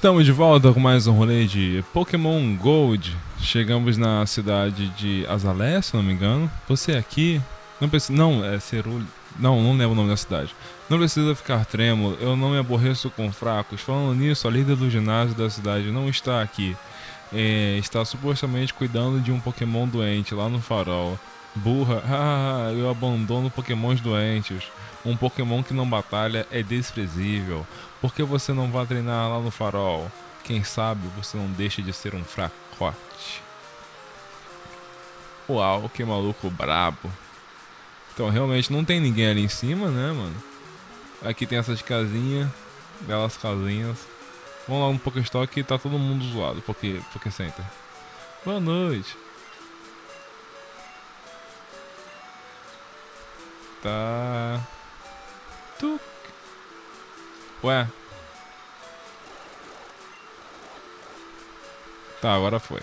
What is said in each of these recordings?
Estamos de volta com mais um rolê de Pokémon Gold. Chegamos na cidade de Azalea, se não me engano. Você aqui. Não precisa. Não, é Cerulho. Não, não lembro o nome da cidade. Não precisa ficar trêmulo, eu não me aborreço com fracos. Falando nisso, a líder do ginásio da cidade não está aqui. É, está supostamente cuidando de um Pokémon doente lá no farol. Burra, ah, eu abandono Pokémons doentes. Um Pokémon que não batalha é desprezível. Por que você não vai treinar lá no farol? Quem sabe você não deixa de ser um fracote. Uau, que maluco brabo. Então realmente não tem ninguém ali em cima, né, mano? Aqui tem essas casinhas, belas casinhas. Vamos lá no Pokéstock e tá todo mundo zoado, porque, porque Center. Boa noite. Tá. Tuc. Ué. Tá, agora foi.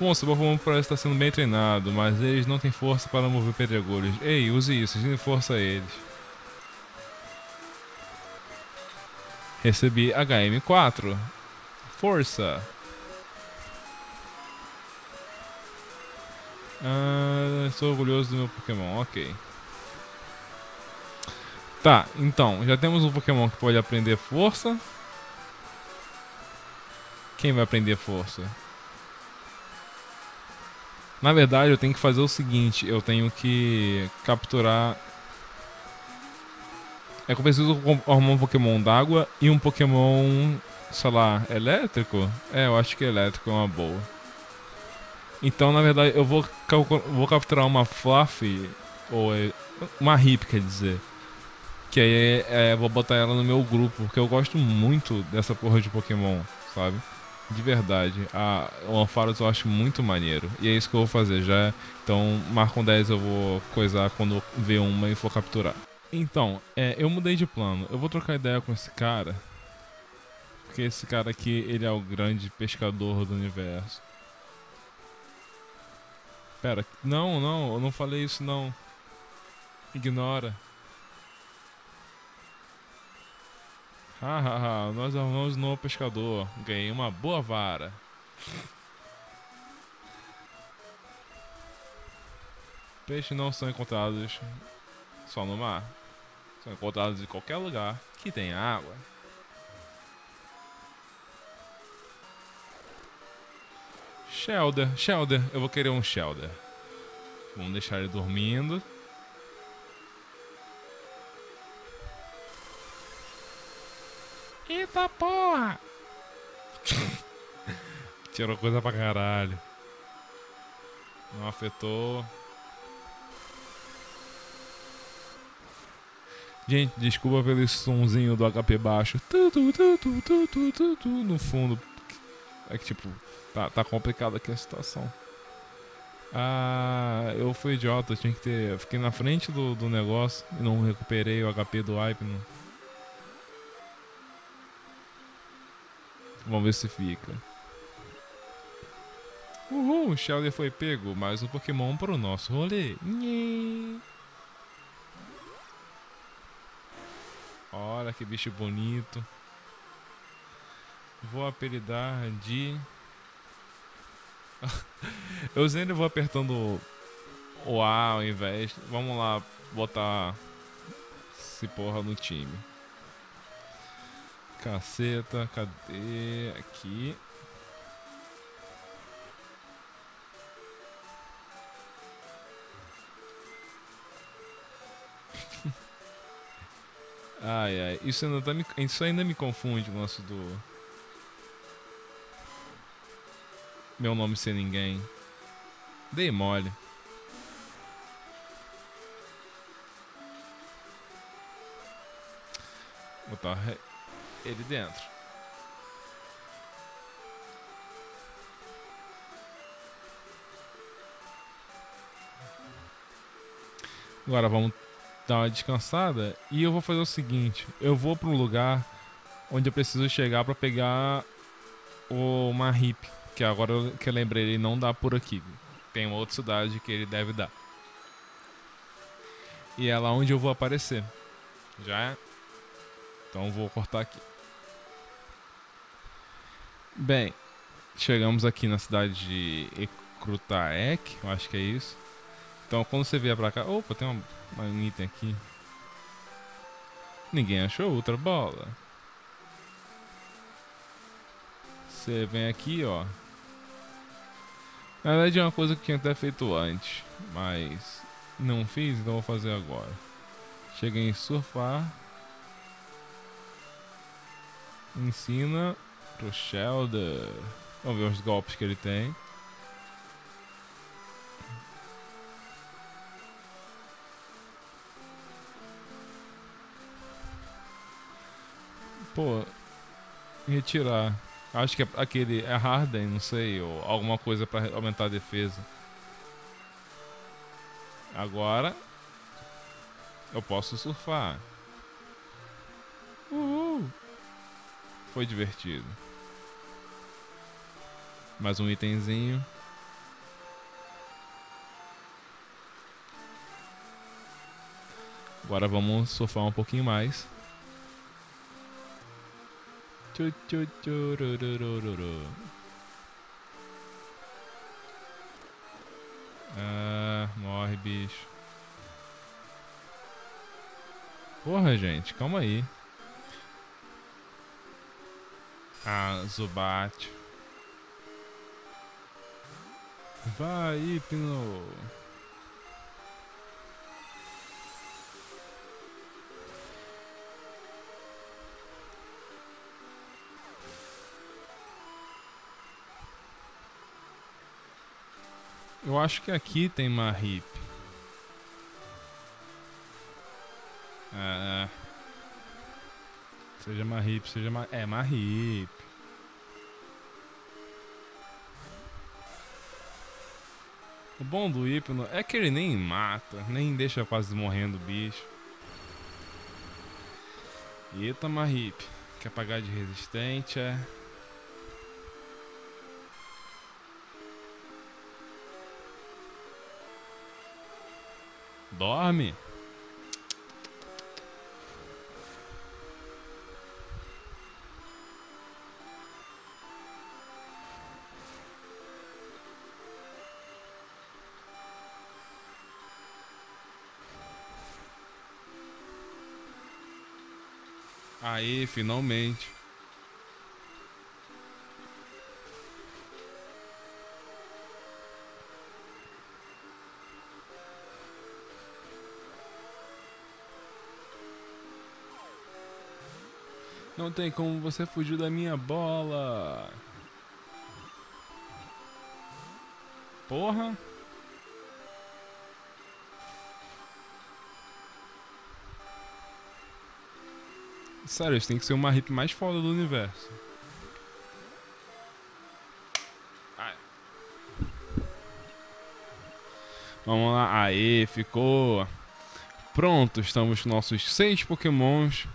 Bom, seu Pokémon parece estar sendo bem treinado, mas eles não têm força para mover pedregulhos. Ei, use isso, dê força a eles. Recebi HM4. Força. Ah, estou orgulhoso do meu Pokémon, ok. Tá, então, já temos um Pokémon que pode aprender força. Quem vai aprender força? Na verdade, eu tenho que fazer o seguinte: eu tenho que capturar. É que eu preciso arrumar um Pokémon d'água e um Pokémon, sei lá, elétrico? É, eu acho que elétrico é uma boa. Então, na verdade, eu vou, vou capturar uma Fluffy, ou é, uma Hip, quer dizer. Que aí é, vou botar ela no meu grupo, porque eu gosto muito dessa porra de Pokémon, sabe? De verdade. A, Ampharos eu acho muito maneiro. E é isso que eu vou fazer já. Então, marco 10 eu vou coisar quando ver uma e for capturar. Então, é, eu mudei de plano. Eu vou trocar ideia com esse cara. Porque esse cara aqui, ele é o grande pescador do universo. Pera, não, não, eu não falei isso não. Ignora. Hahaha, nós arrumamos um novo pescador. Ganhei uma boa vara. Peixes não são encontrados só no mar. São encontrados em qualquer lugar que tenha água. Shelder, Shelder, eu vou querer um Shelder. Vamos deixar ele dormindo. Eita porra! Tirou coisa pra caralho. Não afetou. Gente, desculpa pelo sonzinho do HP baixo. No fundo. É que tipo, tá, tá complicado aqui a situação. Ah, eu fui idiota, eu tinha que ter. Eu fiquei na frente do, do negócio e não recuperei o HP do Hypno. Vamos ver se fica. Uhul, o Shelder foi pego. Mais um Pokémon para o nosso rolê. Nhê. Olha que bicho bonito. Vou apelidar de... Eu sempre vou apertando o A ao invés. Vamos lá botar esse porra no time. Caceta, cadê? Aqui. ai, ai. Isso ainda, tá me, isso ainda me confunde, o lance do... Meu nome ser ninguém. Dei mole. Botar ele dentro. Agora vamos dar uma descansada e eu vou fazer o seguinte, eu vou para um lugar onde eu preciso chegar para pegar o Mahip, que agora que eu lembrei ele não dá por aqui. Tem uma outra cidade que ele deve dar. E é lá onde eu vou aparecer. Já é? Então vou cortar aqui. Bem, chegamos aqui na cidade de Ekrutaek, eu acho que é isso. Então quando você vier pra cá. Opa, tem uma, um item aqui. Ninguém achou outra bola. Você vem aqui, ó. Na verdade é uma coisa que eu tinha até feito antes, mas não fiz, então vou fazer agora. Cheguei em surfar. Ensina pro Shelder. Vamos ver os golpes que ele tem. Pô, retirar. Acho que é aquele é Harden, não sei, ou alguma coisa para aumentar a defesa. Agora eu posso surfar. Uhul. Foi divertido. Mais um itemzinho. Agora vamos surfar um pouquinho mais. Ah, morre, bicho. Porra, gente, calma aí. Ah, Zubat. Vai, Hipno. Eu acho que aqui tem Mahip. Ah, seja Mahip, seja Mahip. É, Mahip. O bom do Hipno é que ele nem mata, nem deixa quase morrendo o bicho. Eita, Mahip. Quer pagar de resistente, é... Dorme. Aí, finalmente. Não tem como você fugir da minha bola. Porra. Sério, isso tem que ser uma hip mais foda do universo. Vamos lá, aê, ficou. Pronto, estamos com nossos seis pokémons.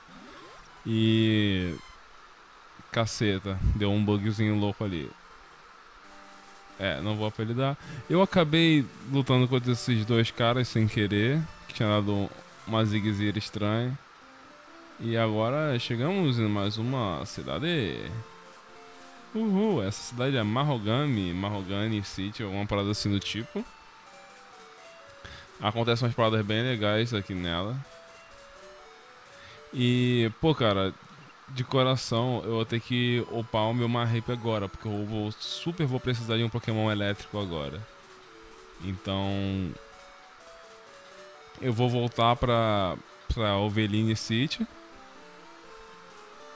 E. Caceta, deu um bugzinho louco ali. É, não vou apelidar. Eu acabei lutando contra esses dois caras sem querer, que tinha dado uma zigzira estranha. E agora chegamos em mais uma cidade. Uhul, essa cidade é Mahogami, Mahogany City, alguma parada assim do tipo. Acontecem umas paradas bem legais aqui nela. E, pô, cara, de coração, eu vou ter que upar o meu Mahape agora, porque eu vou, super vou precisar de um Pokémon elétrico agora. Então, eu vou voltar pra, pra Oveline City.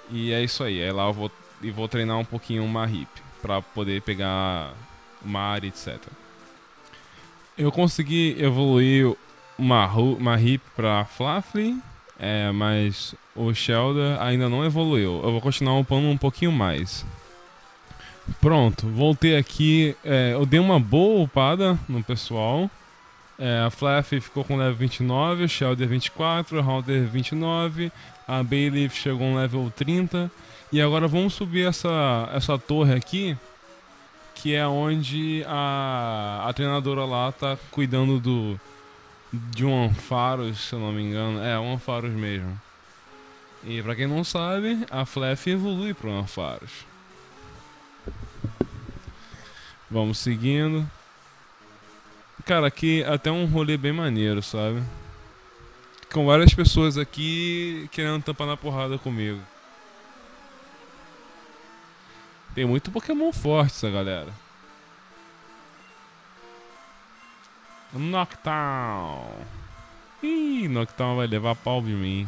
E é isso aí. Aí lá eu vou, e vou treinar um pouquinho o Mahip para poder pegar Mari, etc. Eu consegui evoluir o Mahip para Flafly, é, mas o Shelder ainda não evoluiu. Eu vou continuar upando um pouquinho mais. Pronto, voltei aqui. É, eu dei uma boa upada no pessoal. É, a Fluffy ficou com level 29, o Shelder 24, o Halder 29, a Bailey chegou no level 30. E agora vamos subir essa, essa torre aqui, que é onde a, a treinadora lá tá cuidando do, de um Ampharos, se eu não me engano. É, um Ampharos mesmo. E pra quem não sabe, a Flef evolui para um Ampharos. Vamos seguindo. Cara, aqui até um rolê bem maneiro, sabe? Com várias pessoas aqui querendo tampar na porrada comigo. Tem muito Pokémon forte essa galera. Noctown. Ih, Noctown vai levar pau de mim.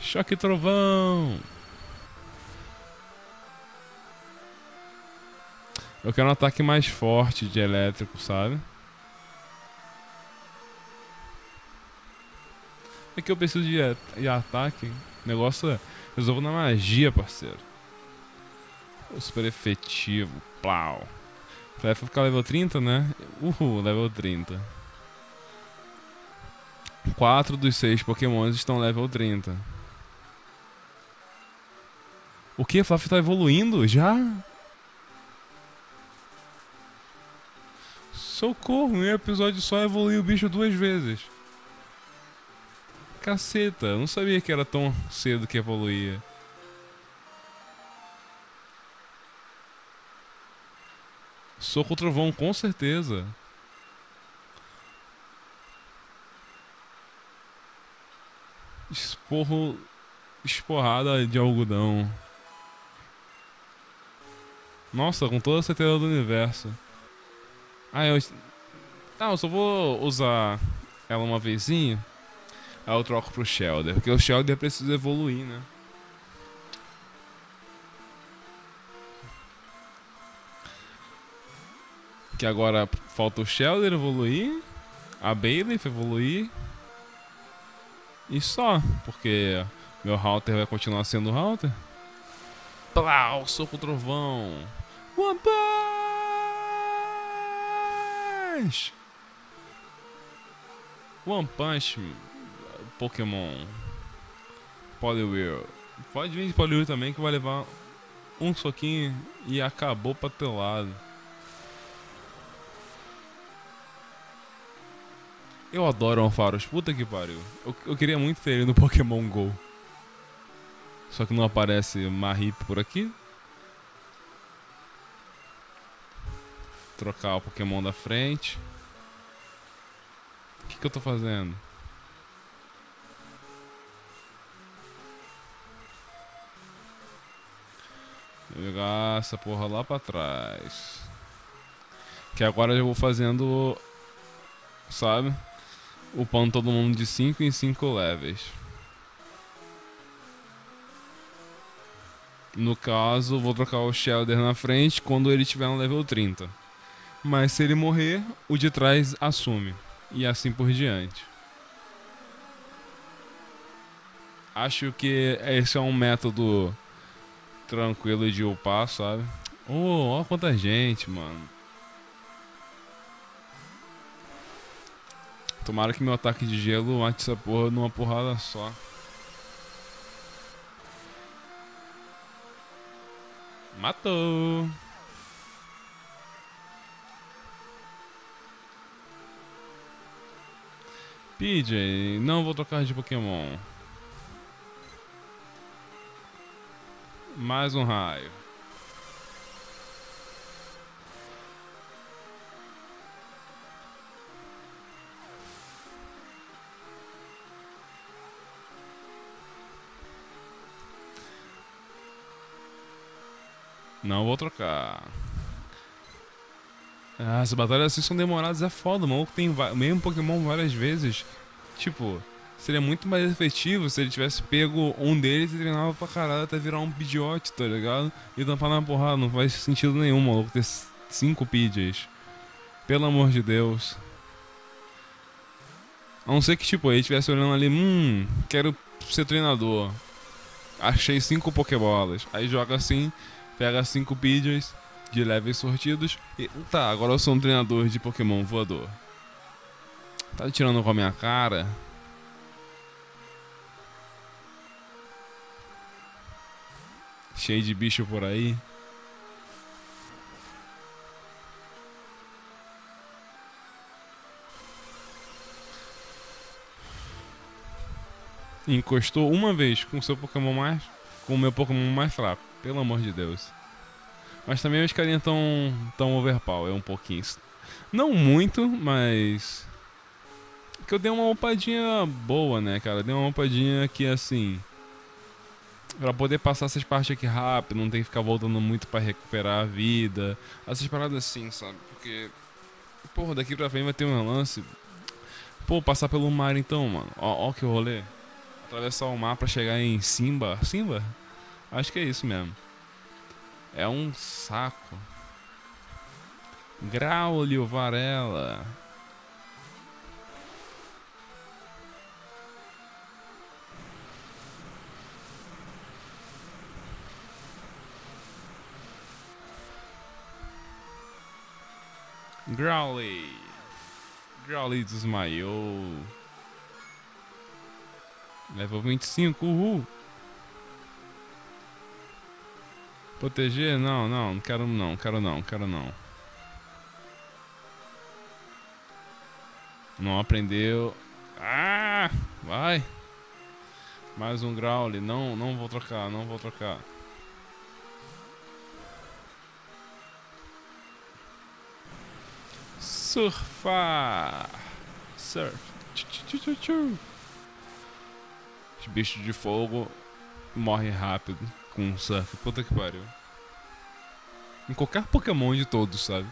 Choque trovão. Eu quero um ataque mais forte de elétrico, sabe? É que eu preciso de, de ataque. O negócio é. Resolvo na magia, parceiro. Super efetivo. Plau. Vai ficar level 30, né? Uhul, level 30. 4 dos 6 pokémons estão level 30. O que? Fluff tá evoluindo? Já? Socorro, em um episódio só evoluiu o bicho duas vezes. Caceta, não sabia que era tão cedo que evoluía. Soco trovão, com certeza. Esporro. Esporrada de algodão. Nossa, com toda a certeza do universo. Ah, eu. Ah, eu só vou usar ela uma vezinha. Aí eu troco pro Shelder. Porque o Shelder precisa evoluir, né? Que agora falta o Shelder evoluir. A Bailey evoluir. E só. Porque meu Halter vai continuar sendo Halter. Plau, soco trovão. One Punch! One Punch Pokémon Poliwhirl. Pode vir de Poliwhirl também que vai levar um soquinho e acabou pra teu lado. Eu adoro Ampharos, puta que pariu. Eu, eu queria muito ter ele no Pokémon GO. Só que não aparece Mahip por aqui. Trocar o Pokémon da frente. O que, que eu tô fazendo? Jogar essa porra lá pra trás. Que agora eu vou fazendo. Sabe? Upando todo mundo de 5 em 5 levels. No caso, vou trocar o Shelder na frente quando ele estiver no level 30. Mas se ele morrer, o de trás assume. E assim por diante. Acho que esse é um método tranquilo de upar, sabe? Oh, olha quanta gente, mano. Tomara que meu ataque de gelo mate essa porra numa porrada só. Matou! PJ, não vou trocar de Pokémon. Mais um raio. Não vou trocar. Ah, as batalhas assim são demoradas, é foda. O maluco tem mesmo Pokémon várias vezes. Tipo, seria muito mais efetivo se ele tivesse pego um deles e treinava pra caralho até virar um Pidgeot, tá ligado? E tampar na porrada. Não faz sentido nenhum, maluco, ter cinco Pidgeys. Pelo amor de Deus. A não ser que, tipo, ele estivesse olhando ali, hum, quero ser treinador. Achei cinco Pokébolas. Aí joga assim, pega cinco Pidgeys de leves sortidos e. Tá, agora eu sou um treinador de Pokémon voador. Tá tirando com a minha cara? Cheio de bicho por aí. Encostou uma vez com o seu Pokémon mais. Com o meu Pokémon mais fraco. Pelo amor de Deus. Mas também os carinha tão. tão overpower um pouquinho. Não muito, mas. Que eu dei uma opadinha boa, né, cara? Dei uma opadinha que assim. Pra poder passar essas partes aqui rápido, não tem que ficar voltando muito para recuperar a vida. Essas paradas assim, sabe? Porque. Porra, daqui pra frente vai ter um lance. Pô, passar pelo mar então, mano. Ó, ó que rolê. Atravessar o mar pra chegar em Simba. Simba? Acho que é isso mesmo. É um saco. Graulio Varela. Growly. Growly desmaiou. Level 25, uhul. Proteger? Não, não, não quero não, quero não, quero não. Não aprendeu. Ah! Vai! Mais um Growly. Não, não vou trocar, não vou trocar. Surfar! Surf. Os bichos de fogo morrem rápido com surf. Puta que pariu. Em qualquer Pokémon de todos, sabe?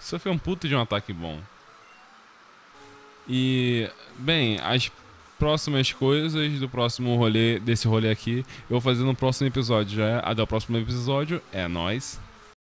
Surf é um puta de um ataque bom. E, bem, as próximas coisas do próximo rolê, desse rolê aqui, eu vou fazer no próximo episódio já. É? Até o próximo episódio. É nóis.